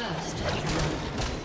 First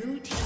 Blue team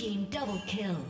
Team double kill.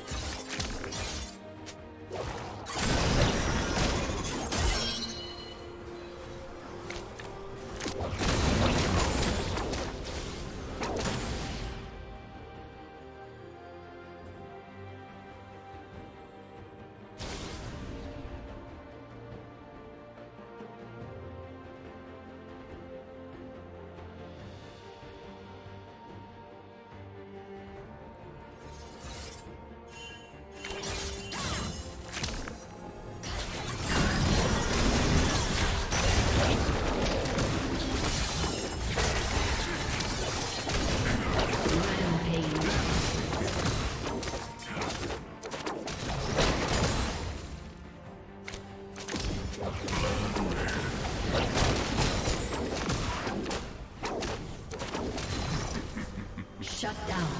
Retreat. Shut down.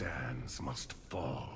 Stands must fall.